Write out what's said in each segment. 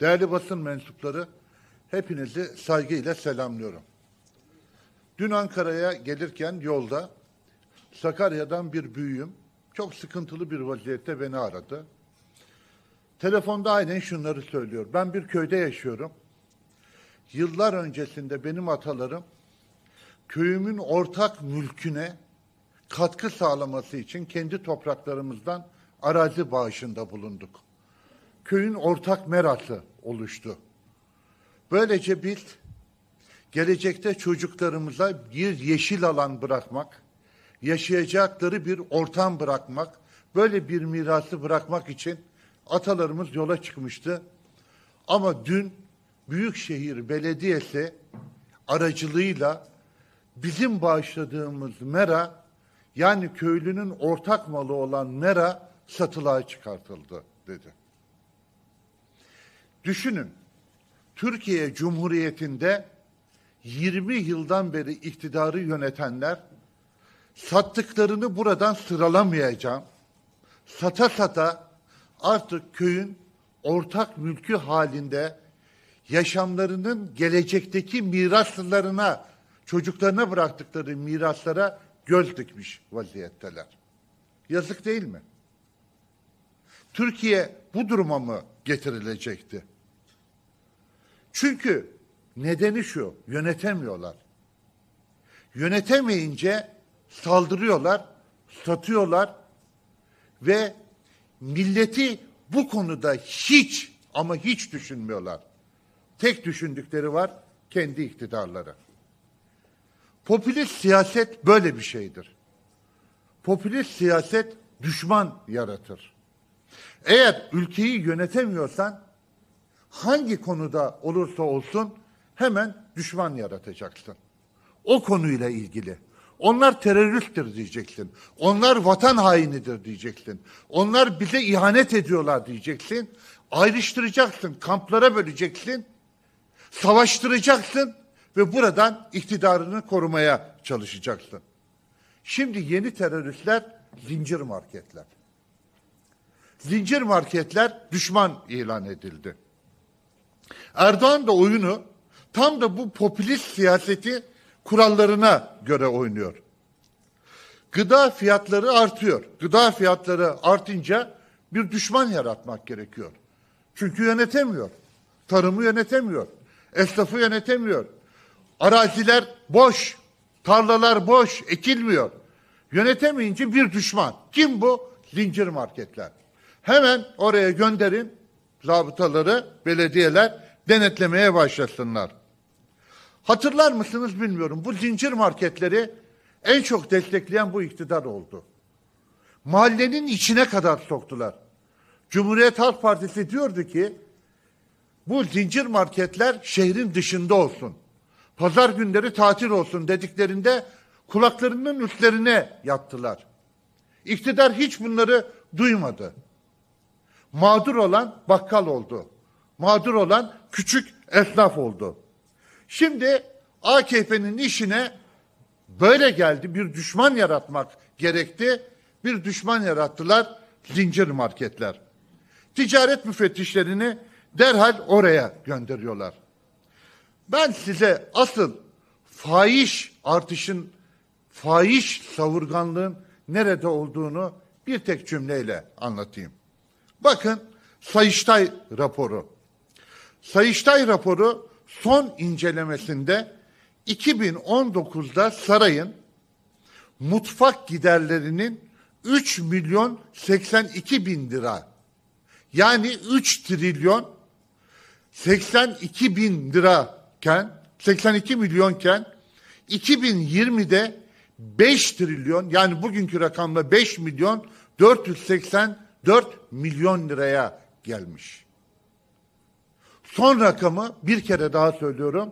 Değerli basın mensupları, hepinizi saygıyla selamlıyorum. Dün Ankara'ya gelirken yolda Sakarya'dan bir büyüğüm çok sıkıntılı bir vaziyette beni aradı. Telefonda aynen şunları söylüyor. Ben bir köyde yaşıyorum. Yıllar öncesinde benim atalarım köyümün ortak mülküne katkı sağlaması için kendi topraklarımızdan arazi bağışında bulunduk. Köyün ortak merası oluştu. Böylece biz gelecekte çocuklarımıza bir yeşil alan bırakmak, yaşayacakları bir ortam bırakmak, böyle bir mirası bırakmak için atalarımız yola çıkmıştı. Ama dün Büyükşehir Belediyesi aracılığıyla bizim bağışladığımız mera yani köylünün ortak malı olan mera satılığa çıkartıldı dedi. Düşünün Türkiye Cumhuriyeti'nde 20 yıldan beri iktidarı yönetenler sattıklarını buradan sıralamayacağım. Sata sata artık köyün ortak mülkü halinde yaşamlarının gelecekteki miraslarına, çocuklarına bıraktıkları miraslara göz dikmiş vaziyetteler. Yazık değil mi? Türkiye bu duruma mı getirilecekti? Çünkü nedeni şu, yönetemiyorlar. Yönetemeyince saldırıyorlar, satıyorlar ve milleti bu konuda hiç ama hiç düşünmüyorlar. Tek düşündükleri var kendi iktidarları. Popülist siyaset böyle bir şeydir. Popülist siyaset düşman yaratır. Eğer ülkeyi yönetemiyorsan hangi konuda olursa olsun hemen düşman yaratacaksın. O konuyla ilgili. Onlar teröristtir diyeceksin. Onlar vatan hainidir diyeceksin. Onlar bize ihanet ediyorlar diyeceksin. Ayrıştıracaksın, kamplara böleceksin, savaştıracaksın ve buradan iktidarını korumaya çalışacaksın. Şimdi yeni teröristler zincir marketler. Zincir marketler düşman ilan edildi. Erdoğan da oyunu tam da bu popülist siyaseti kurallarına göre oynuyor. Gıda fiyatları artıyor. Gıda fiyatları artınca bir düşman yaratmak gerekiyor. Çünkü yönetemiyor. Tarımı yönetemiyor. Esnafı yönetemiyor. Araziler boş. Tarlalar boş. Ekilmiyor. Yönetemeyince bir düşman. Kim bu? Zincir marketler. Hemen oraya gönderin zabıtaları, belediyeler denetlemeye başlasınlar. Hatırlar mısınız bilmiyorum. Bu zincir marketleri en çok destekleyen bu iktidar oldu. Mahallenin içine kadar soktular. Cumhuriyet Halk Partisi diyordu ki bu zincir marketler şehrin dışında olsun. Pazar günleri tatil olsun dediklerinde kulaklarının üstlerine yattılar. İktidar hiç bunları duymadı. Mağdur olan bakkal oldu. Mağdur olan küçük esnaf oldu. Şimdi AKP'nin işine böyle geldi. Bir düşman yaratmak gerekti. Bir düşman yarattılar zincir marketler. Ticaret müfettişlerini derhal oraya gönderiyorlar. Ben size asıl fahiş artışın, fahiş savurganlığın nerede olduğunu bir tek cümleyle anlatayım. Bakın Sayıştay raporu. Sayıştay raporu son incelemesinde 2019'da sarayın mutfak giderlerinin 3 milyon 82 bin lira yani 3 trilyon 82 bin liraken 82 milyonken 2020'de 5 trilyon yani bugünkü rakamla 5 milyon 484 milyon liraya gelmiş. Son rakamı bir kere daha söylüyorum.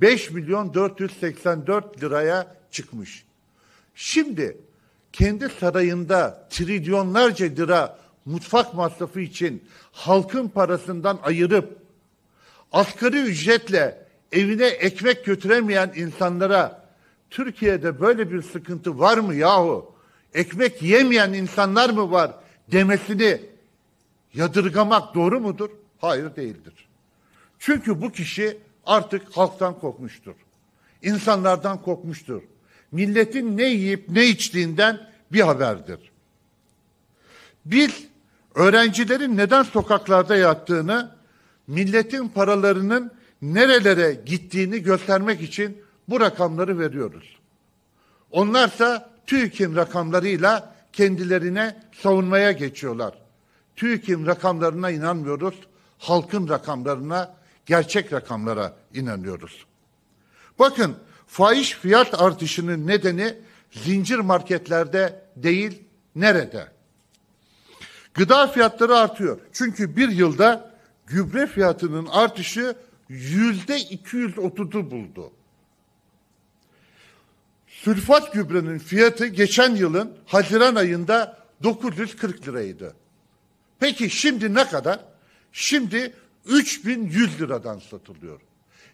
5 milyon 484 liraya çıkmış. Şimdi kendi sarayında trilyonlarca lira mutfak masrafı için halkın parasından ayırıp asgari ücretle evine ekmek götüremeyen insanlara Türkiye'de böyle bir sıkıntı var mı yahu? Ekmek yemeyen insanlar mı var demesini yadırgamak doğru mudur? Hayır değildir. Çünkü bu kişi artık halktan kopmuştur. İnsanlardan kopmuştur. Milletin ne yiyip ne içtiğinden bir haberdir. Biz öğrencilerin neden sokaklarda yattığını, milletin paralarının nerelere gittiğini göstermek için bu rakamları veriyoruz. Onlarsa TÜİK'in rakamlarıyla kendilerine savunmaya geçiyorlar. TÜİK'in rakamlarına inanmıyoruz, halkın rakamlarına, gerçek rakamlara inanıyoruz. Bakın fahiş fiyat artışının nedeni zincir marketlerde değil, nerede? Gıda fiyatları artıyor. Çünkü bir yılda gübre fiyatının artışı yüzde 230'u buldu. Sülfat gübrenin fiyatı geçen yılın Haziran ayında 940 liraydı. Peki şimdi ne kadar? Şimdi 3100 liradan satılıyor.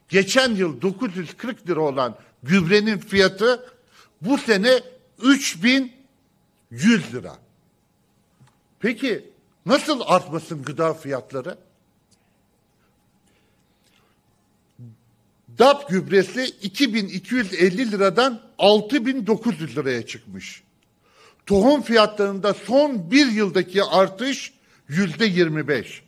Geçen yıl 940 lira olan gübrenin fiyatı bu sene 3100 lira. Peki nasıl artmasın gıda fiyatları? DAP gübresi 2250 liradan 6900 liraya çıkmış. Tohum fiyatlarında son bir yıldaki artış yüzde 25.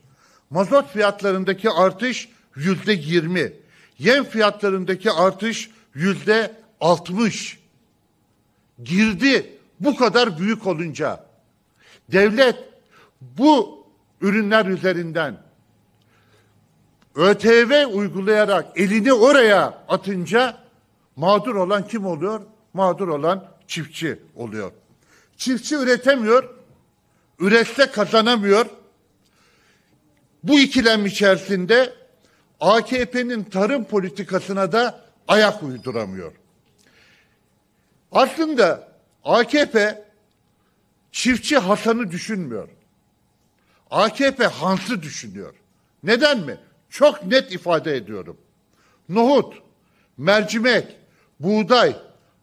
Mazot fiyatlarındaki artış yüzde 20. Yem fiyatlarındaki artış yüzde 60. Girdi bu kadar büyük olunca devlet bu ürünler üzerinden ÖTV uygulayarak elini oraya atınca mağdur olan kim oluyor? Mağdur olan çiftçi oluyor. Çiftçi üretemiyor, üretse kazanamıyor. Bu ikilem içerisinde AKP'nin tarım politikasına da ayak uyduramıyor. Aslında AKP çiftçi Hasan'ı düşünmüyor. AKP Hans'ı düşünüyor. Neden mi? Çok net ifade ediyorum. Nohut, mercimek, buğday,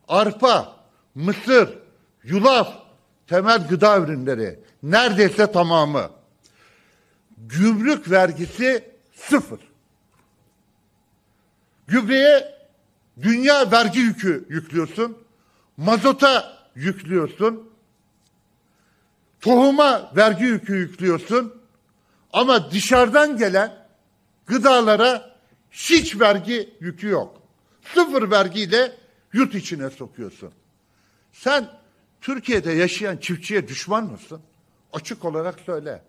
arpa, mısır, yulaf, temel gıda ürünleri neredeyse tamamı. Gümrük vergisi sıfır. Gübreye dünya vergi yükü yüklüyorsun. Mazota yüklüyorsun. Tohuma vergi yükü yüklüyorsun. Ama dışarıdan gelen gıdalara hiç vergi yükü yok. Sıfır vergiyle yurt içine sokuyorsun. Sen Türkiye'de yaşayan çiftçiye düşman mısın? Açık olarak söyle.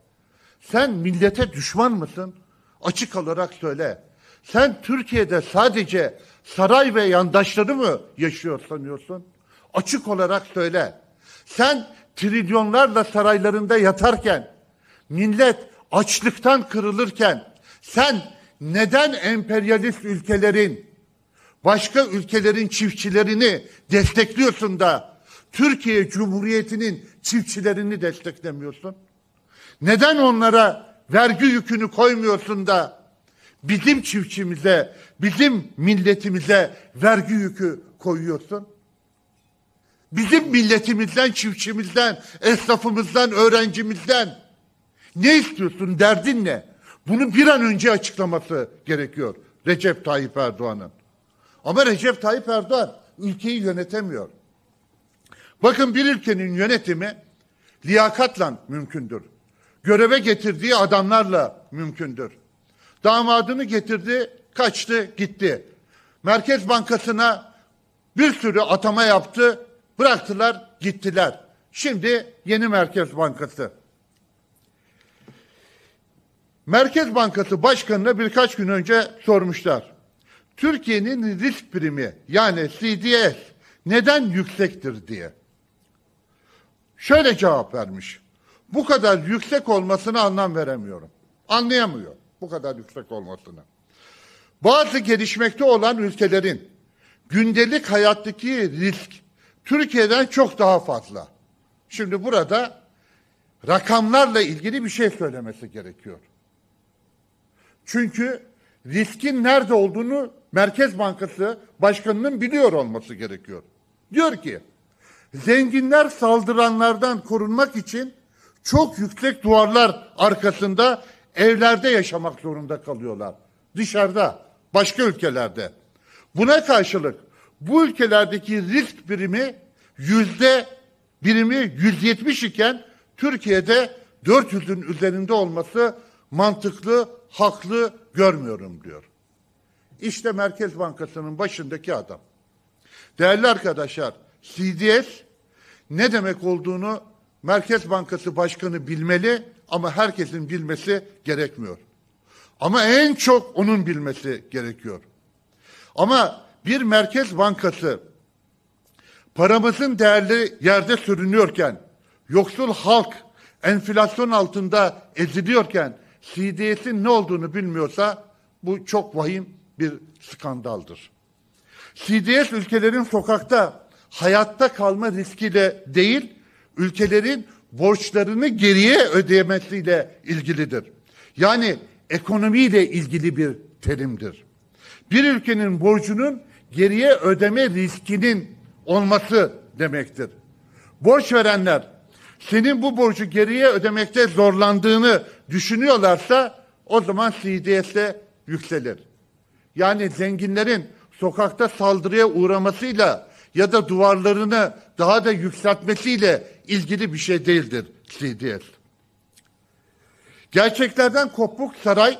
Sen millete düşman mısın? Açık olarak söyle. Sen Türkiye'de sadece saray ve yandaşları mı yaşıyor sanıyorsun? Açık olarak söyle. Sen trilyonlarla saraylarında yatarken, millet açlıktan kırılırken, sen neden emperyalist ülkelerin, başka ülkelerin çiftçilerini destekliyorsun da Türkiye Cumhuriyeti'nin çiftçilerini desteklemiyorsun? Neden onlara vergi yükünü koymuyorsun da bizim çiftçimize, bizim milletimize vergi yükü koyuyorsun? Bizim milletimizden, çiftçimizden, esnafımızdan, öğrencimizden ne istiyorsun, derdin ne? Bunu bir an önce açıklaması gerekiyor Recep Tayyip Erdoğan'ın. Ama Recep Tayyip Erdoğan ülkeyi yönetemiyor. Bakın bir ülkenin yönetimi liyakatla mümkündür. Göreve getirdiği adamlarla mümkündür. Damadını getirdi, kaçtı, gitti. Merkez Bankası'na bir sürü atama yaptı, bıraktılar, gittiler. Şimdi yeni Merkez Bankası. Merkez Bankası Başkanı'na birkaç gün önce sormuşlar. Türkiye'nin risk primi yani CDS neden yüksektir diye. Şöyle cevap vermiş. Bu kadar yüksek olmasına anlam veremiyorum. Anlayamıyor bu kadar yüksek olmasını. Bazı gelişmekte olan ülkelerin gündelik hayattaki risk Türkiye'den çok daha fazla. Şimdi burada rakamlarla ilgili bir şey söylemesi gerekiyor. Çünkü riskin nerede olduğunu Merkez Bankası Başkanı'nın biliyor olması gerekiyor. Diyor ki, zenginler saldıranlardan korunmak için çok yüksek duvarlar arkasında evlerde yaşamak zorunda kalıyorlar. Dışarıda, başka ülkelerde. Buna karşılık bu ülkelerdeki risk birimi yüzde birimi 170 iken Türkiye'de 400'ün üzerinde olması mantıklı, haklı görmüyorum diyor. İşte Merkez Bankası'nın başındaki adam. Değerli arkadaşlar, CDS ne demek olduğunu Merkez Bankası Başkanı bilmeli ama herkesin bilmesi gerekmiyor. Ama en çok onun bilmesi gerekiyor. Ama bir Merkez Bankası paramızın değerli yerde sürünüyorken, yoksul halk enflasyon altında eziliyorken CDS'in ne olduğunu bilmiyorsa bu çok vahim bir skandaldır. CDS ülkelerin sokakta hayatta kalma riskiyle değil, ülkelerin borçlarını geriye ödemesiyle ilgilidir. Yani ekonomiyle ilgili bir terimdir. Bir ülkenin borcunun geriye ödeme riskinin olması demektir. Borç verenler senin bu borcu geriye ödemekte zorlandığını düşünüyorlarsa o zaman CDS'e yükselir. Yani zenginlerin sokakta saldırıya uğramasıyla ya da duvarlarını daha da yükseltmesiyle ilgili bir şey değildir CDS. Gerçeklerden kopuk saray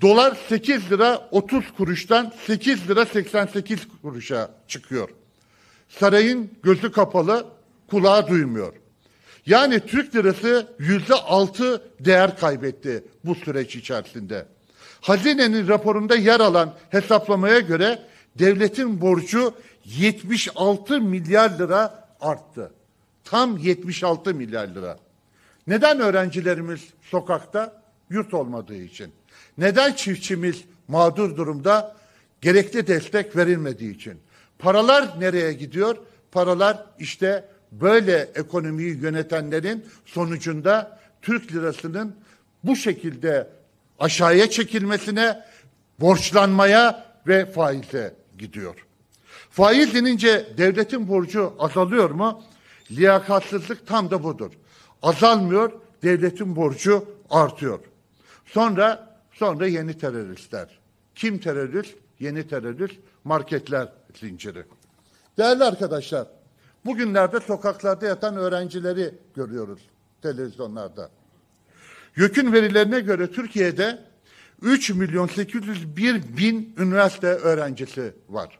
dolar 8 lira 30 kuruştan 8 lira 88 kuruşa çıkıyor. Sarayın gözü kapalı, kulağı duymuyor. Yani Türk lirası yüzde altı değer kaybetti bu süreç içerisinde. Hazinenin raporunda yer alan hesaplamaya göre devletin borcu 76 milyar lira arttı. Tam 76 milyar lira. Neden öğrencilerimiz sokakta? Yurt olmadığı için. Neden çiftçimiz mağdur durumda? Gerekli destek verilmediği için. Paralar nereye gidiyor? Paralar işte böyle ekonomiyi yönetenlerin sonucunda Türk lirasının bu şekilde aşağıya çekilmesine, borçlanmaya ve faize gidiyor. Faiz denince devletin borcu azalıyor mu? Liyakatsızlık tam da budur. Azalmıyor, devletin borcu artıyor. Sonra sonra yeni teröristler. Kim terörist? Yeni terörist marketler zinciri. Değerli arkadaşlar, bugünlerde sokaklarda yatan öğrencileri görüyoruz televizyonlarda. YÖK'ün verilerine göre Türkiye'de 3 milyon 801 bin üniversite öğrencisi var.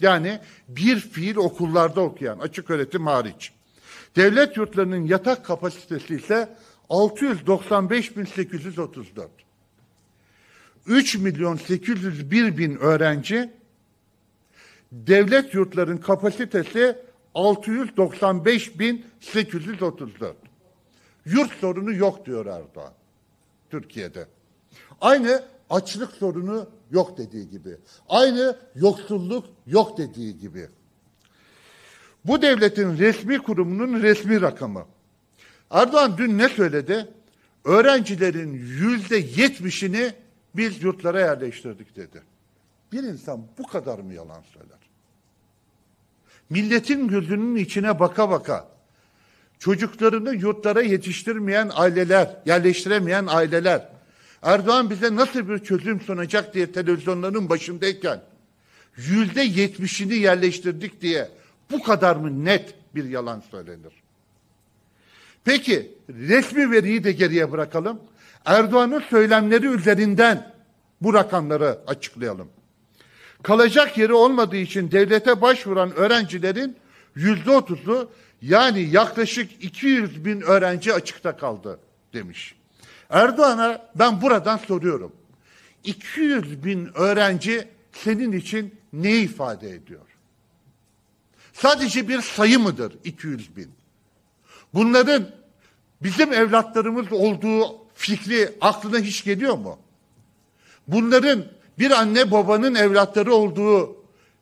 Yani bir fiil okullarda okuyan, açık öğretim hariç. Devlet yurtlarının yatak kapasitesi ise 695.834. 3 milyon 801 bin öğrenci, devlet yurtların kapasitesi 695.834. Yurt sorunu yok diyor Erdoğan Türkiye'de. Aynı açlık sorunu yok dediği gibi. Aynı yoksulluk yok dediği gibi. Bu devletin resmi kurumunun resmi rakamı. Erdoğan dün ne söyledi? Öğrencilerin yüzde yetmişini biz yurtlara yerleştirdik dedi. Bir insan bu kadar mı yalan söyler? Milletin gözünün içine baka baka çocuklarını yurtlara yetiştirmeyen aileler, yerleştiremeyen aileler, Erdoğan bize nasıl bir çözüm sunacak diye televizyonların başındayken yüzde yetmişini yerleştirdik diye bu kadar mı net bir yalan söylenir? Peki resmi veriyi de geriye bırakalım. Erdoğan'ın söylemleri üzerinden bu rakamları açıklayalım. Kalacak yeri olmadığı için devlete başvuran öğrencilerin yüzde otuzu yani yaklaşık 200 bin öğrenci açıkta kaldı demiş. Erdoğan'a ben buradan soruyorum. 200 bin öğrenci senin için ne ifade ediyor? Sadece bir sayı mıdır 200 bin? Bunların bizim evlatlarımız olduğu fikri aklına hiç geliyor mu? Bunların bir anne babanın evlatları olduğu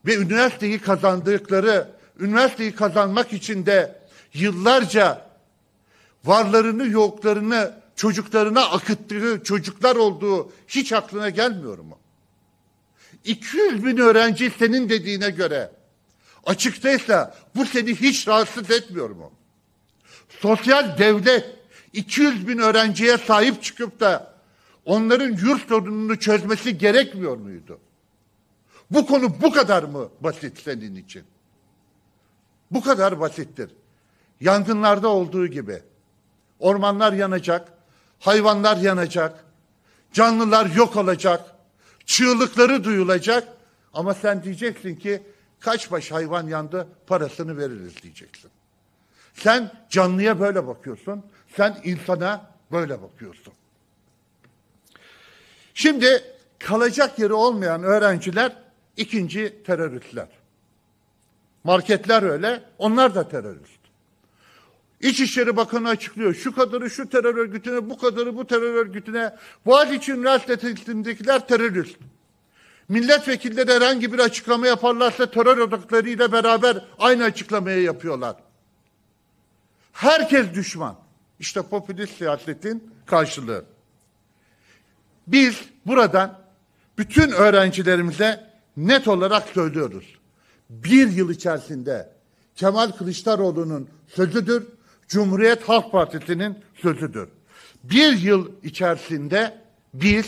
ve üniversiteyi kazandıkları, üniversiteyi kazanmak için de yıllarca varlarını yoklarını çocuklarına akıttığı çocuklar olduğu hiç aklına gelmiyor mu? 200 bin öğrenci senin dediğine göre açıktaysa bu seni hiç rahatsız etmiyor mu? Sosyal devlet 200 bin öğrenciye sahip çıkıp da onların yurt sorununu çözmesi gerekmiyor muydu? Bu konu bu kadar mı basit senin için? Bu kadar basittir. Yangınlarda olduğu gibi. Ormanlar yanacak, hayvanlar yanacak, canlılar yok olacak, çığlıkları duyulacak ama sen diyeceksin ki kaç baş hayvan yandı parasını veririz diyeceksin. Sen canlıya böyle bakıyorsun, sen insana böyle bakıyorsun. Şimdi kalacak yeri olmayan öğrenciler ikinci teröristler. Marketler öyle, onlar da terörist. İçişleri Bakanı açıklıyor. Şu kadarı şu terör örgütüne, bu kadarı bu terör örgütüne. Boğaziçi Üniversitesi'ndekiler terörist. Milletvekilleri herhangi bir açıklama yaparlarsa terör odaklarıyla beraber aynı açıklamayı yapıyorlar. Herkes düşman. İşte popülist siyasetin karşılığı. Biz buradan bütün öğrencilerimize net olarak söylüyoruz. Bir yıl içerisinde Kemal Kılıçdaroğlu'nun sözüdür, Cumhuriyet Halk Partisi'nin sözüdür. Bir yıl içerisinde biz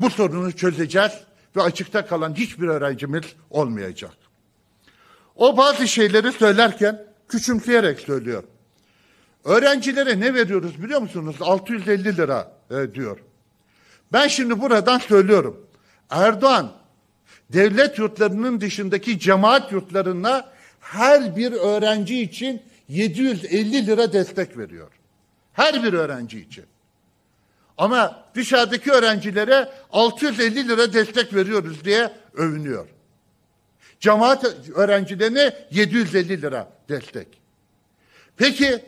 bu sorunu çözeceğiz ve açıkta kalan hiçbir öğrencimiz olmayacak. O bazı şeyleri söylerken küçümseyerek söylüyor. Öğrencilere ne veriyoruz biliyor musunuz? 650 lira e, diyor. Ben şimdi buradan söylüyorum. Erdoğan devlet yurtlarının dışındaki cemaat yurtlarına her bir öğrenci için 750 lira destek veriyor. Her bir öğrenci için. Ama dışarıdaki öğrencilere 650 lira destek veriyoruz diye övünüyor. Cemaat öğrencilerine 750 lira destek. Peki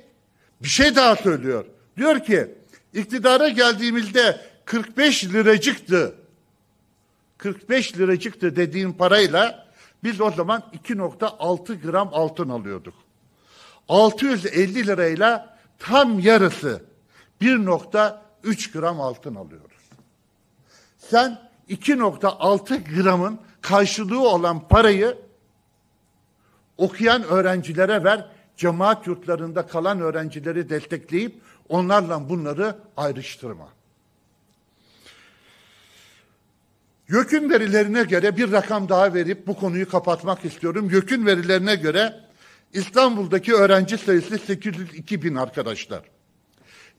bir şey daha söylüyor. Diyor ki iktidara geldiğimizde 45 liracıktı. 45 liracıktı dediğim parayla biz o zaman 2.6 gram altın alıyorduk. 650 lirayla tam yarısı 1.3 gram altın alıyoruz. Sen 2.6 gramın karşılığı olan parayı okuyan öğrencilere ver, cemaat yurtlarında kalan öğrencileri destekleyip onlarla bunları ayrıştırma. YÖK'ün verilerine göre bir rakam daha verip bu konuyu kapatmak istiyorum. YÖK'ün verilerine göre İstanbul'daki öğrenci sayısı 802 bin arkadaşlar.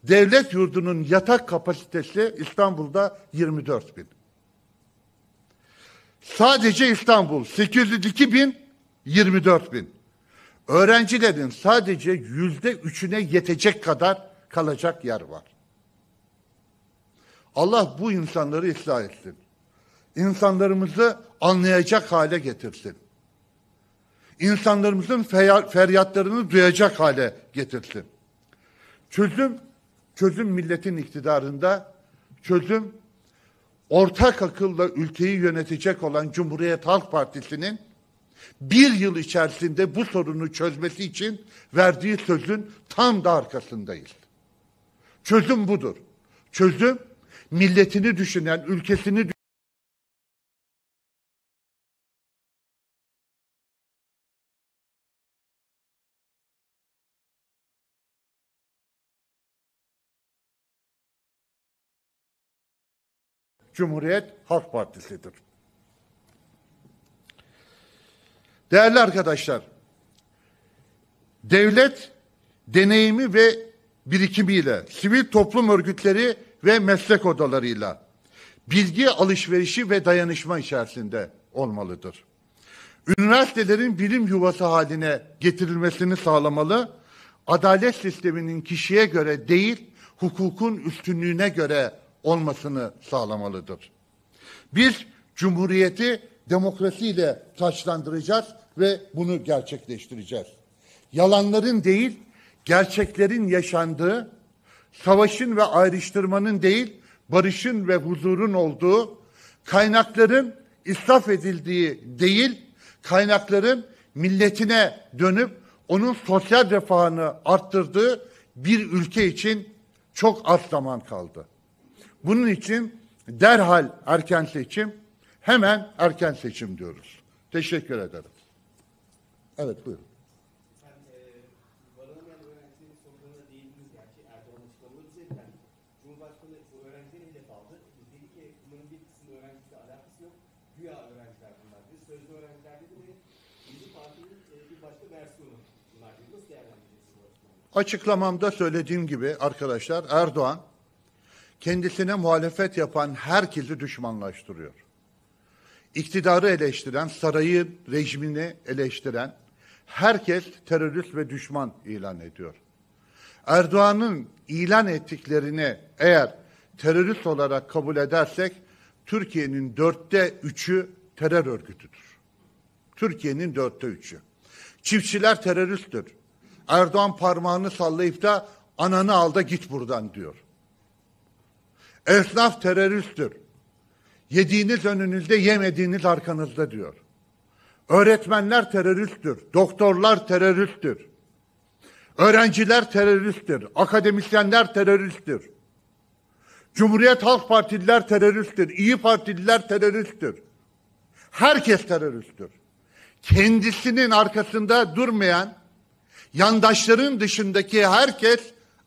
Devlet yurdunun yatak kapasitesi İstanbul'da 24 bin. Sadece İstanbul 802 bin, 24 bin. Öğrencilerin sadece yüzde üçüne yetecek kadar kalacak yer var. Allah bu insanları ıslah etsin. İnsanlarımızı anlayacak hale getirsin. İnsanlarımızın feryatlarını duyacak hale getirsin. Çözüm, çözüm milletin iktidarında, çözüm ortak akılla ülkeyi yönetecek olan Cumhuriyet Halk Partisi'nin bir yıl içerisinde bu sorunu çözmesi için verdiği sözün tam da arkasındayız. Çözüm budur. Çözüm milletini düşünen, ülkesini Cumhuriyet Halk Partisi'dir. Değerli arkadaşlar, devlet deneyimi ve birikimiyle, sivil toplum örgütleri ve meslek odalarıyla bilgi alışverişi ve dayanışma içerisinde olmalıdır. Üniversitelerin bilim yuvası haline getirilmesini sağlamalı, adalet sisteminin kişiye göre değil, hukukun üstünlüğüne göre olmasını sağlamalıdır. Biz Cumhuriyeti demokrasiyle taçlandıracağız ve bunu gerçekleştireceğiz. Yalanların değil, gerçeklerin yaşandığı, savaşın ve ayrıştırmanın değil, barışın ve huzurun olduğu, kaynakların israf edildiği değil, kaynakların milletine dönüp onun sosyal refahını arttırdığı bir ülke için çok az zaman kaldı. Bunun için derhal erken seçim, hemen erken seçim diyoruz. Teşekkür ederim. Evet buyurun. Açıklamamda söylediğim gibi arkadaşlar Erdoğan kendisine muhalefet yapan herkesi düşmanlaştırıyor. İktidarı eleştiren, sarayı rejimini eleştiren herkes terörist ve düşman ilan ediyor. Erdoğan'ın ilan ettiklerini eğer terörist olarak kabul edersek Türkiye'nin dörtte üçü terör örgütüdür. Türkiye'nin dörtte üçü. Çiftçiler teröristtir. Erdoğan parmağını sallayıp da ananı al da git buradan diyor. Esnaf teröristtir. Yediğiniz önünüzde yemediğiniz arkanızda diyor. Öğretmenler teröristtir. Doktorlar teröristtir. Öğrenciler teröristtir. Akademisyenler teröristtir. Cumhuriyet Halk Partililer teröristtir. İyi Partililer teröristtir. Herkes teröristtir. Kendisinin arkasında durmayan yandaşların dışındaki herkes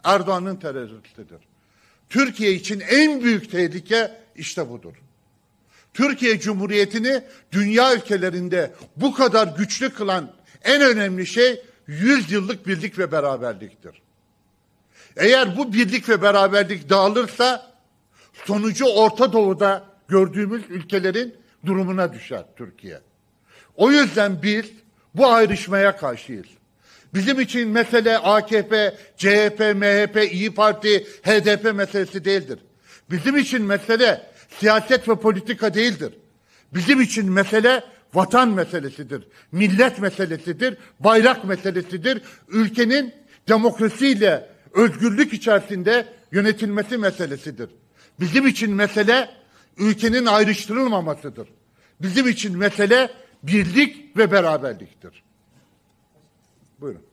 Erdoğan'ın teröristidir. Türkiye için en büyük tehlike işte budur. Türkiye Cumhuriyeti'ni dünya ülkelerinde bu kadar güçlü kılan en önemli şey 100 yıllık birlik ve beraberliktir. Eğer bu birlik ve beraberlik dağılırsa sonucu Orta Doğu'da gördüğümüz ülkelerin durumuna düşer Türkiye. O yüzden biz bu ayrışmaya karşıyız. Bizim için mesele AKP, CHP, MHP, İyi Parti, HDP meselesi değildir. Bizim için mesele siyaset ve politika değildir. Bizim için mesele vatan meselesidir, millet meselesidir, bayrak meselesidir, ülkenin demokrasiyle özgürlük içerisinde yönetilmesi meselesidir. Bizim için mesele ülkenin ayrıştırılmamasıdır. Bizim için mesele birlik ve beraberliktir. Buyurun.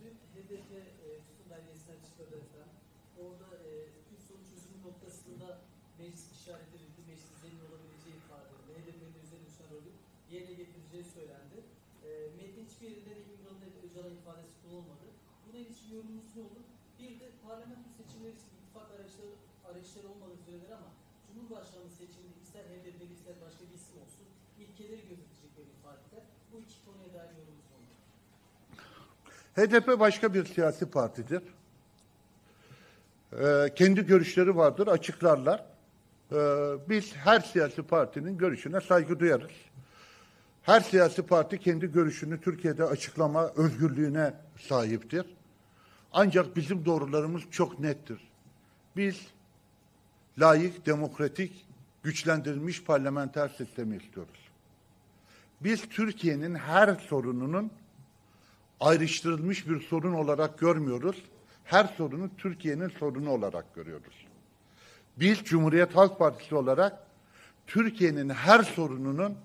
Dün HDP e, tutum belgesini açıkladı efendim. Orada e, Kürt sorun çözümü noktasında meclis işaret edildi, meclis zemin olabileceği ifade edildi. HDP'nin üzerine düşen rolü yerine getireceği söylendi. E, metnin hiçbir yerinde de İmralı'nın Öcalan ifadesi kullanılmadı. Buna ilişkin yorumunuz ne olur? Bir de parlamento seçimleri için ittifak arayışları, arayışları olmadığı söylenir ama Cumhurbaşkanlığı seçiminde ister HDP'li ister başka bir isim olsun ilkeleri gözetecekleri bir partiler. Bu iki konuya dair yorumunuz ne olur? HDP başka bir siyasi partidir. Ee, kendi görüşleri vardır, açıklarlar. Ee, biz her siyasi partinin görüşüne saygı duyarız. Her siyasi parti kendi görüşünü Türkiye'de açıklama özgürlüğüne sahiptir. Ancak bizim doğrularımız çok nettir. Biz layık, demokratik, güçlendirilmiş parlamenter sistemi istiyoruz. Biz Türkiye'nin her sorununun ayrıştırılmış bir sorun olarak görmüyoruz. Her sorunu Türkiye'nin sorunu olarak görüyoruz. Biz Cumhuriyet Halk Partisi olarak Türkiye'nin her sorununun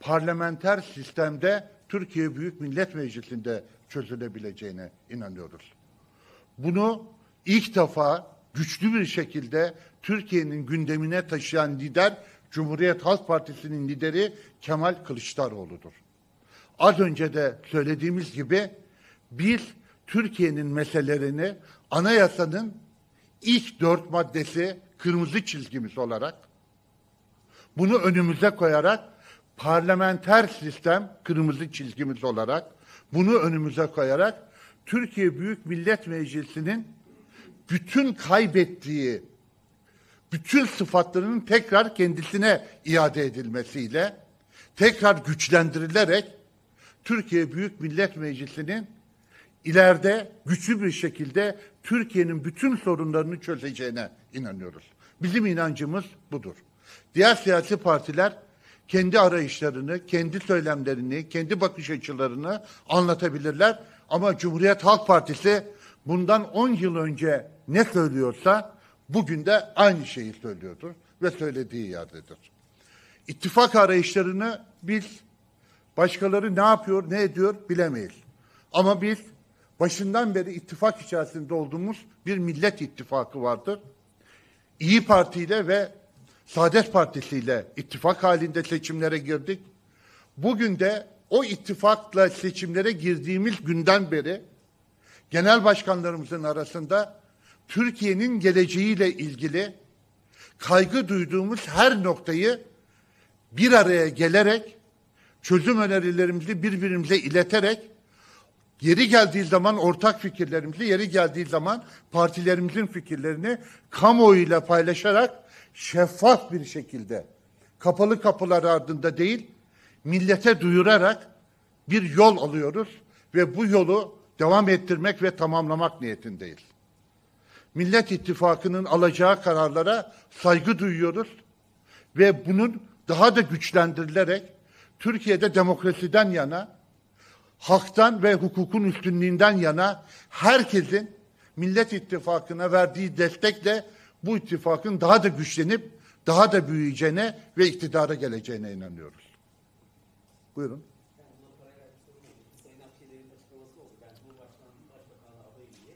parlamenter sistemde Türkiye Büyük Millet Meclisi'nde çözülebileceğine inanıyoruz. Bunu ilk defa güçlü bir şekilde Türkiye'nin gündemine taşıyan lider Cumhuriyet Halk Partisi'nin lideri Kemal Kılıçdaroğlu'dur. Az önce de söylediğimiz gibi biz Türkiye'nin meselelerini anayasanın ilk dört maddesi kırmızı çizgimiz olarak bunu önümüze koyarak parlamenter sistem kırmızı çizgimiz olarak bunu önümüze koyarak Türkiye Büyük Millet Meclisi'nin bütün kaybettiği bütün sıfatlarının tekrar kendisine iade edilmesiyle tekrar güçlendirilerek Türkiye Büyük Millet Meclisi'nin ileride güçlü bir şekilde Türkiye'nin bütün sorunlarını çözeceğine inanıyoruz. Bizim inancımız budur. Diğer siyasi partiler kendi arayışlarını, kendi söylemlerini, kendi bakış açılarını anlatabilirler. Ama Cumhuriyet Halk Partisi bundan 10 yıl önce ne söylüyorsa bugün de aynı şeyi söylüyordur ve söylediği yerdedir. İttifak arayışlarını biz başkaları ne yapıyor, ne ediyor bilemeyiz. Ama biz başından beri ittifak içerisinde olduğumuz bir millet ittifakı vardır. İyi Parti ile ve Saadet Partisi ile ittifak halinde seçimlere girdik. Bugün de o ittifakla seçimlere girdiğimiz günden beri genel başkanlarımızın arasında Türkiye'nin geleceğiyle ilgili kaygı duyduğumuz her noktayı bir araya gelerek çözüm önerilerimizi birbirimize ileterek yeri geldiği zaman ortak fikirlerimizi, yeri geldiği zaman partilerimizin fikirlerini kamuoyuyla paylaşarak şeffaf bir şekilde kapalı kapılar ardında değil, millete duyurarak bir yol alıyoruz ve bu yolu devam ettirmek ve tamamlamak niyetindeyiz. Millet İttifakı'nın alacağı kararlara saygı duyuyoruz ve bunun daha da güçlendirilerek Türkiye'de demokrasiden yana, haktan ve hukukun üstünlüğünden yana herkesin Millet İttifakı'na verdiği destekle bu ittifakın daha da güçlenip daha da büyüyeceğine ve iktidara geleceğine inanıyoruz. Buyurun. Yani buna paralel bir sorun oldu. Sayın Akşener'in açıklaması oldu. Ben Cumhurbaşkanlığı Başbakanlığı adayım diye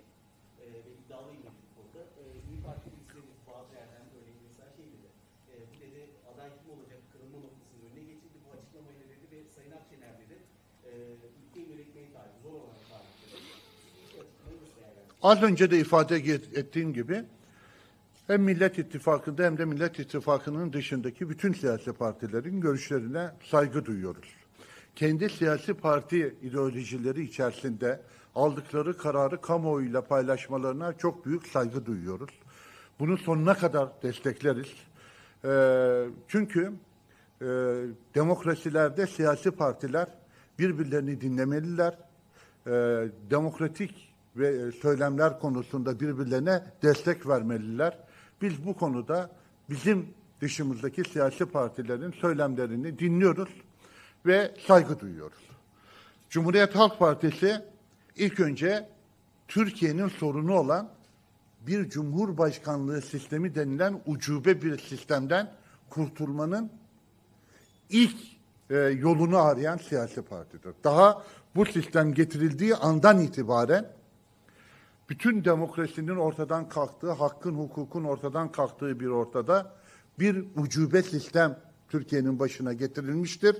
e, ve iddialıyım dedi bu konuda. E, İYİ Parti kulisleri bazı yerden örneğin mesela şey dedi. E, bu dedi aday kim olacak kırılma noktasının önüne geçildi. Bu açıklamayla dedi ve Sayın Akşener dedi. E, ülkeyi yönetmeyi tarihi zor olan tarihi dedi. Siz bu açıklamayı nasıl değerlendiriyorsunuz? Az önce de ifade ettiğim gibi hem Millet İttifakı'nda hem de Millet İttifakı'nın dışındaki bütün siyasi partilerin görüşlerine saygı duyuyoruz. Kendi siyasi parti ideolojileri içerisinde aldıkları kararı kamuoyuyla paylaşmalarına çok büyük saygı duyuyoruz. Bunu sonuna kadar destekleriz. Ee, çünkü e, demokrasilerde siyasi partiler birbirlerini dinlemeliler. Ee, demokratik ve e, söylemler konusunda birbirlerine destek vermeliler. Biz bu konuda bizim dışımızdaki siyasi partilerin söylemlerini dinliyoruz ve saygı duyuyoruz. Cumhuriyet Halk Partisi ilk önce Türkiye'nin sorunu olan bir cumhurbaşkanlığı sistemi denilen ucube bir sistemden kurtulmanın ilk e, yolunu arayan siyasi partidir. Daha bu sistem getirildiği andan itibaren bütün demokrasinin ortadan kalktığı, hakkın, hukukun ortadan kalktığı bir ortada bir ucube sistem Türkiye'nin başına getirilmiştir.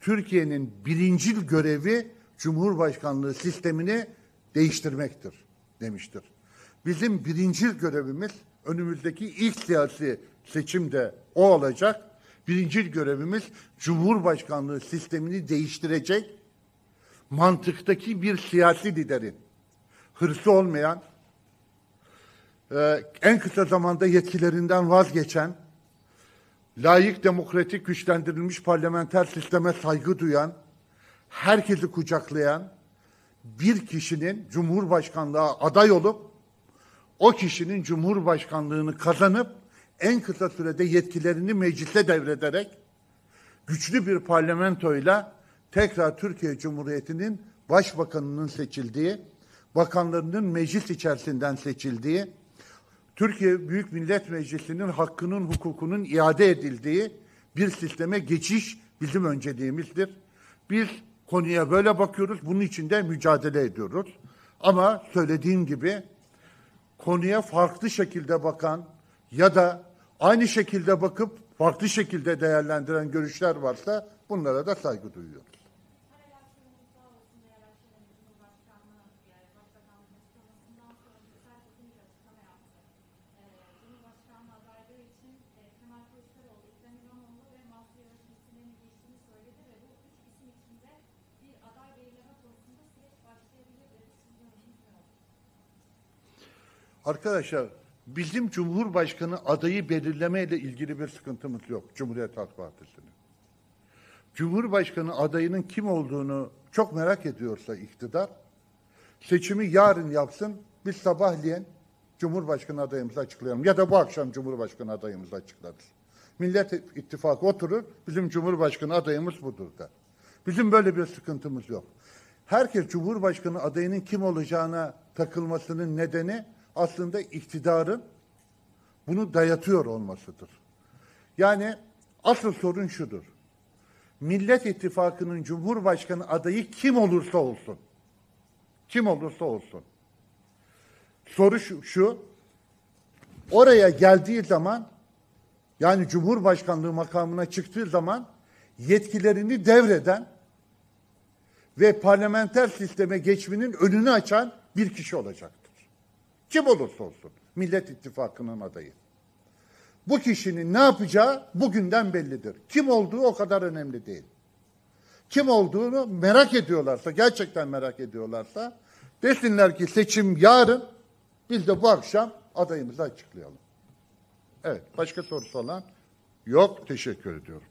Türkiye'nin birincil görevi Cumhurbaşkanlığı sistemini değiştirmektir demiştir. Bizim birincil görevimiz önümüzdeki ilk siyasi seçimde o olacak. Birincil görevimiz Cumhurbaşkanlığı sistemini değiştirecek mantıktaki bir siyasi liderin hırsı olmayan, e, en kısa zamanda yetkilerinden vazgeçen, layık demokratik güçlendirilmiş parlamenter sisteme saygı duyan, herkesi kucaklayan bir kişinin Cumhurbaşkanlığa aday olup o kişinin Cumhurbaşkanlığını kazanıp en kısa sürede yetkilerini meclise devrederek güçlü bir parlamentoyla tekrar Türkiye Cumhuriyeti'nin başbakanının seçildiği, bakanlarının meclis içerisinden seçildiği, Türkiye Büyük Millet Meclisi'nin hakkının, hukukunun iade edildiği bir sisteme geçiş bizim önceliğimizdir. Biz konuya böyle bakıyoruz, bunun için de mücadele ediyoruz. Ama söylediğim gibi konuya farklı şekilde bakan ya da aynı şekilde bakıp farklı şekilde değerlendiren görüşler varsa bunlara da saygı duyuyoruz. Paralaksiyonun sağ olsun Meral Akşener'in Cumhurbaşkanlığı yani Başbakanlığı açıklamasından sonra bir sert bir açıklama yaptı. Ee, Cumhurbaşkanlığı adaylığı için e, Kemal Kılıçdaroğlu, Ekrem İmamoğlu ve Mansur Yavaş'ın isimlerinin geçtiğini söyledi ve bu üç isim içinde bir aday belirleme konusunda süreç başlayabilir dedi. Sizin yorumunuz ne olur? Arkadaşlar bizim Cumhurbaşkanı adayı belirleme ile ilgili bir sıkıntımız yok Cumhuriyet Halk Partisi'nin. Cumhurbaşkanı adayının kim olduğunu çok merak ediyorsa iktidar seçimi yarın yapsın biz sabahleyin Cumhurbaşkanı adayımızı açıklayalım ya da bu akşam Cumhurbaşkanı adayımızı açıklarız. Millet İttifakı oturur bizim Cumhurbaşkanı adayımız budur der. Bizim böyle bir sıkıntımız yok. Herkes Cumhurbaşkanı adayının kim olacağına takılmasının nedeni aslında iktidarın bunu dayatıyor olmasıdır. Yani asıl sorun şudur. Millet İttifakı'nın Cumhurbaşkanı adayı kim olursa olsun, kim olursa olsun. Soru şu, şu oraya geldiği zaman yani Cumhurbaşkanlığı makamına çıktığı zaman yetkilerini devreden ve parlamenter sisteme geçmenin önünü açan bir kişi olacaktır. Kim olursa olsun Millet İttifakı'nın adayı. Bu kişinin ne yapacağı bugünden bellidir. Kim olduğu o kadar önemli değil. Kim olduğunu merak ediyorlarsa, gerçekten merak ediyorlarsa desinler ki seçim yarın, biz de bu akşam adayımızı açıklayalım. Evet, başka sorusu olan yok. Teşekkür ediyorum.